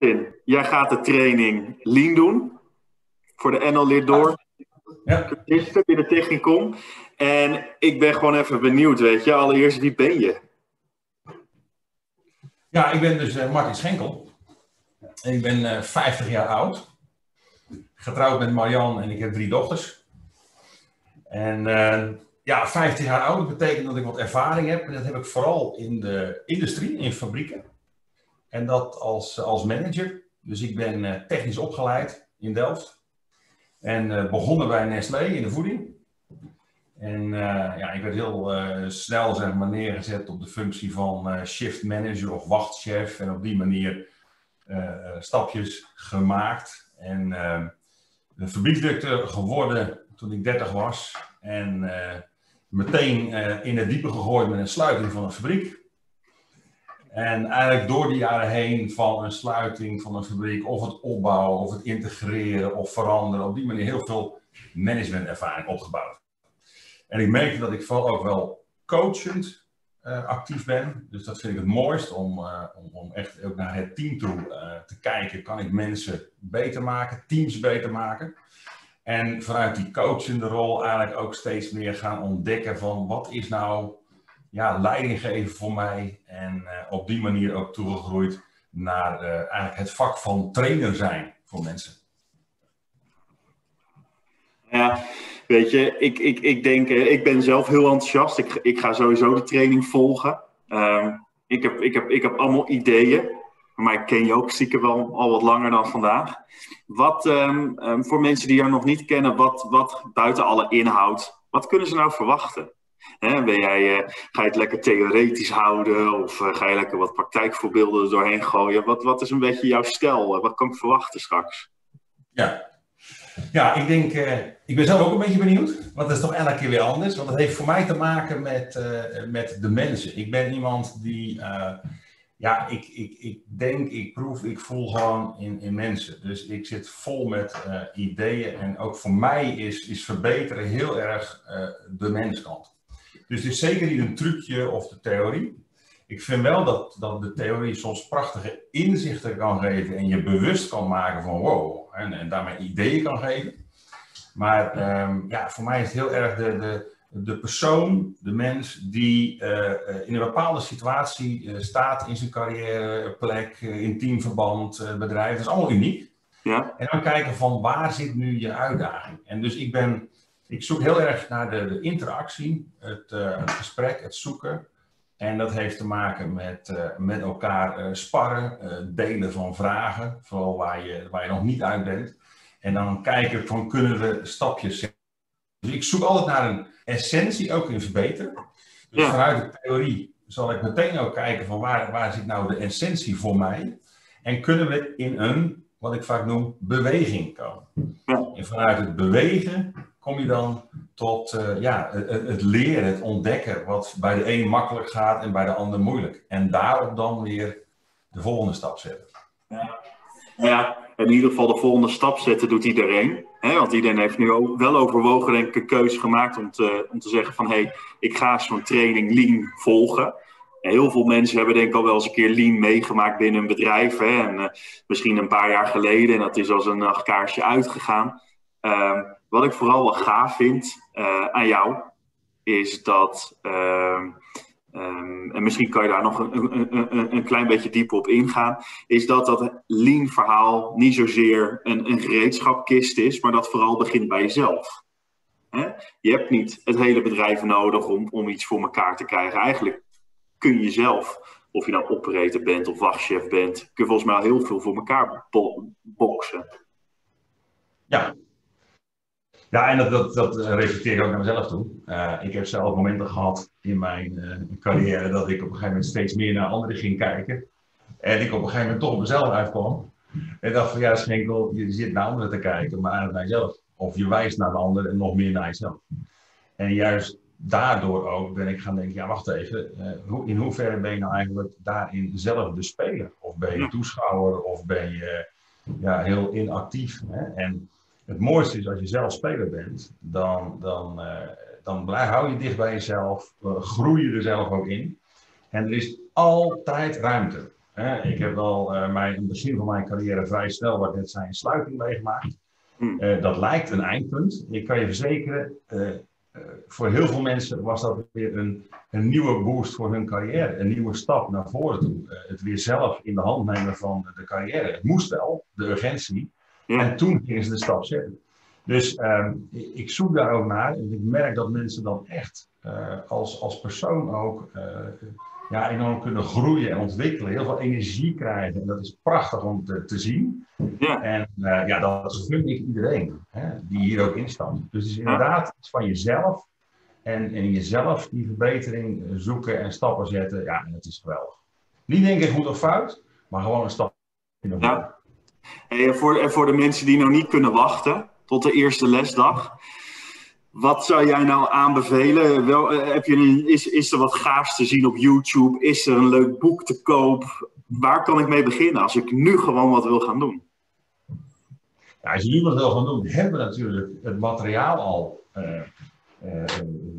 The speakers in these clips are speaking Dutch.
Martin, jij gaat de training Lean doen. Voor de NL Leer Door. Ja. Binnen Technicom. En ik ben gewoon even benieuwd, weet je. Allereerst, wie ben je? Ja, ik ben dus uh, Martin Schenkel. En ik ben uh, eh, 50 jaar oud. Getrouwd met Marianne en ik heb drie dochters. En uh, ja, 50 jaar oud betekent dat ik wat ervaring heb. En dat heb ik vooral in de industrie, in fabrieken. En dat als, als manager. Dus ik ben technisch opgeleid in Delft. En begonnen bij Nestlé in de voeding. En uh, ja, ik werd heel uh, snel zeg maar, neergezet op de functie van uh, shift manager of wachtchef. En op die manier stapjes gemaakt. En fabrieksdirecteur geworden toen ik 30 was. En meteen in het diepe gegooid met een sluiting van een fabriek. En eigenlijk door die jaren heen van een sluiting van een fabriek, of het opbouwen, of het integreren, of veranderen, op die manier heel veel managementervaring opgebouwd. En ik merkte dat ik vooral ook wel coachend uh, actief ben. Dus dat vind ik het mooist om, uh, om, om, echt ook naar het team toe uh, te kijken. Kan ik mensen beter maken, teams beter maken? En vanuit die coachende rol eigenlijk ook steeds meer gaan ontdekken van wat is nou ja, leidinggeven voor mij. En op die manier ook toegegroeid naar eigenlijk het vak van trainer zijn voor mensen. Ja, Weet je, ik, ik, ik denk, eh, ik ben zelf heel enthousiast. Ik, ik ga sowieso de training volgen. Ehm, ik, heb, ik, heb, ik heb allemaal ideeën. Maar ik ken je ook stiekem wel al wat langer dan vandaag. Wat um, um, voor mensen die jou nog niet kennen, wat, wat buiten alle inhoud, wat kunnen ze nou verwachten? Ben jij, uh, ga je het lekker theoretisch houden of uh, ga je lekker wat praktijkvoorbeelden doorheen gooien? Wat, wat is een beetje jouw stijl? Wat kan ik verwachten straks? Ja, ja, ik denk, ik ben zelf ook een beetje benieuwd, want dat is toch elke keer weer anders. Want het heeft voor mij te maken met, met de mensen. Ik ben iemand die, ja, ik, ik, ik denk, ik proef, ik voel gewoon in, in mensen. Dus ik zit vol met ideeën en ook voor mij is, is verbeteren heel erg de menskant. Dus het is zeker niet een trucje of de theorie. Ik vind wel dat, dat de theorie soms prachtige inzichten kan geven en je bewust kan maken van wow, en, en daarmee ideeën kan geven. Maar um, ja, voor mij is het heel erg de, de, de persoon, de mens die uh, in een bepaalde situatie uh, staat in zijn carrière, plek, uh, in teamverband, bedrijf. Dat is allemaal uniek. Ja. En dan kijken van waar zit nu je uitdaging. En dus ik ben, ik zoek heel erg naar de, de interactie, het, het gesprek, het zoeken. En dat heeft te maken met, uh, met elkaar uh, sparren, delen van vragen, vooral waar je, waar je nog niet uit bent. En dan kijken van kunnen we stapjes zetten. Dus ik zoek altijd naar een essentie, ook in verbeteren. Dus ja. vanuit de theorie zal ik meteen ook kijken van waar, waar zit nou de essentie voor mij. En kunnen we in een, wat ik vaak noem, beweging komen. Ja. En vanuit het bewegen kom je dan tot uh, ja, het, leren, het ontdekken, wat bij de een makkelijk gaat en bij de ander moeilijk. En daarop dan weer de volgende stap zetten. Ja, ja in ieder geval de volgende stap zetten doet iedereen. Hè? Want iedereen heeft nu ook wel overwogen, denk ik, een keuze gemaakt om te, om te zeggen van... hé, hey, ik ga zo'n training lean volgen. En heel veel mensen hebben denk ik al wel eens een keer lean meegemaakt binnen een bedrijf. Hè? En, uh, misschien een paar jaar geleden. En dat is als een nachtkaarsje uitgegaan. Uh, wat ik vooral wel gaaf vind uh, aan jou, is dat, uh, um, en misschien kan je daar nog een, een, een, klein beetje dieper op ingaan, is dat dat lean verhaal niet zozeer een, een gereedschapkist is, maar dat vooral begint bij jezelf. Je hebt niet het hele bedrijf nodig om, om iets voor elkaar te krijgen. Eigenlijk kun je zelf, of je nou operator bent of wachtchef bent, kun je volgens mij al heel veel voor elkaar bo boksen. Ja, ja, en dat, dat, dat reflecteer ik ook naar mezelf toe. Uh, ik heb zelf momenten gehad in mijn uh, carrière dat ik op een gegeven moment steeds meer naar anderen ging kijken. En ik op een gegeven moment toch op mezelf uitkwam. En dacht van ja, Schenkel, je zit naar anderen te kijken, maar naar jezelf. Of je wijst naar de ander en nog meer naar jezelf. En juist daardoor ook ben ik gaan denken, ja wacht even, uh, in hoeverre ben je nou eigenlijk daarin zelf de speler? Of ben je toeschouwer of ben je ja, heel inactief? Hè? En het mooiste is als je zelf speler bent, dan, dan, uh, dan blijf, hou je dicht bij jezelf, uh, groei je er zelf ook in. En er is altijd ruimte. Ik heb al uh, mijn, het begin van mijn carrière vrij snel, wat net zijn, sluiting meegemaakt. Hmm. dat lijkt een eindpunt. Ik kan je verzekeren, voor heel veel mensen was dat weer een, een nieuwe boost voor hun carrière. Een nieuwe stap naar voren toe. het weer zelf in de hand nemen van de carrière. Het moest wel, de urgentie. En toen gingen ze de stap zetten. Dus ehm, ik zoek daar ook naar en ik merk dat mensen dan echt uh, als, als persoon ook uh, ja, enorm kunnen groeien en ontwikkelen, heel veel energie krijgen. En dat is prachtig om te, te zien. Ja. En uh, ja, dat gun ik iedereen hè, die hier ook instapt. Dus het is inderdaad van jezelf en in jezelf die verbetering zoeken en stappen zetten. Ja, en dat is geweldig. Niet denken goed of fout, maar gewoon een stap in de ja. Voor, voor de mensen die nou niet kunnen wachten tot de eerste lesdag. Wat zou jij nou aanbevelen? Wel, eh, heb je een, is, is er wat gaafs te zien op YouTube? Is er een leuk boek te koop? Waar kan ik mee beginnen als ik nu gewoon wat wil gaan doen? Als je nu wat wil gaan doen, hebben we natuurlijk het materiaal al uh, uh,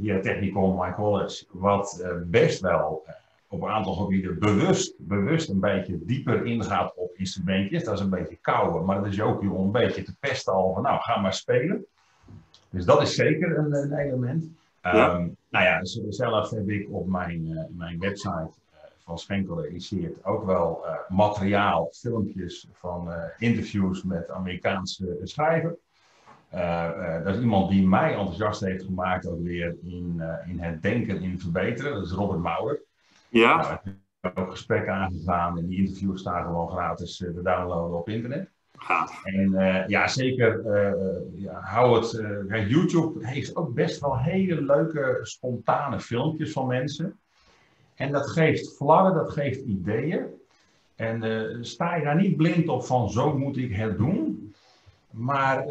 via Technicon My College, wat best wel op een aantal gebieden bewust, bewust een beetje dieper ingaat op instrumentjes. Dat is een beetje koude, maar dat is ook om een beetje te pesten al van nou, ga maar spelen. Dus dat is zeker een, een element. Ja. Um, nou ja, zelf heb ik op mijn, uh, mijn website uh, van Schenkel gerealiseerd ook wel uh, materiaal, filmpjes van interviews met Amerikaanse schrijvers. dat is iemand die mij enthousiast heeft gemaakt ook weer in, in het denken in verbeteren. Dat is Robert Mauer. Ja. Nou, ook gesprekken aangegaan en die interviews staan gewoon gratis te downloaden op internet. En uh, ja, zeker uh, ja, hou het. Uh, YouTube heeft ook best wel hele leuke, spontane filmpjes van mensen. En dat geeft flarden, dat geeft ideeën. En sta je daar niet blind op van zo moet ik het doen. Maar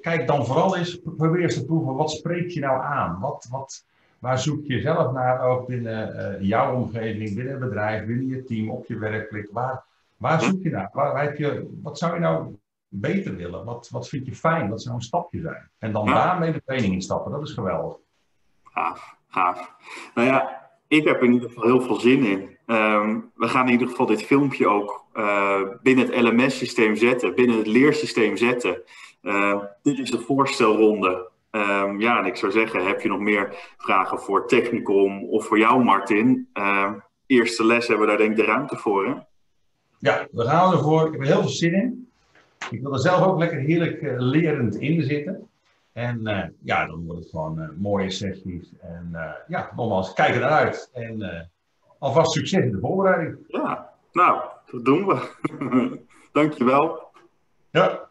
kijk dan vooral eens, probeer eens te proeven, wat spreekt je nou aan? Wat, wat, waar zoek je zelf naar ook binnen jouw omgeving, binnen het bedrijf, binnen je team, op je werkplek? Waar, Waar zoek je naar? Waar, heb je, wat zou je nou beter willen? Wat, wat vind je fijn? Wat zou een stapje zijn? En dan daarmee de training instappen. Dat is geweldig. Gaaf, gaaf. Nou ja, ik heb in ieder geval heel veel zin in. Ehm, we gaan in ieder geval dit filmpje ook uh, binnen het LMS-systeem zetten, binnen het leersysteem zetten. Uh, dit is de voorstelronde. Um, ja, en ik zou zeggen, heb je nog meer vragen voor Technicom of voor jou, Martin? Uh, eerste les hebben we daar denk ik de ruimte voor. Hè? Ja, we gaan ervoor. Ik heb er heel veel zin in. Ik wil er zelf ook lekker heerlijk uh, lerend in zitten. En uh, ja, dan wordt het gewoon uh, mooie sessies. En ja, nogmaals, kijk er naar uit. En alvast succes in de voorbereiding. Ja, nou, dat doen we. Dankjewel. Ja.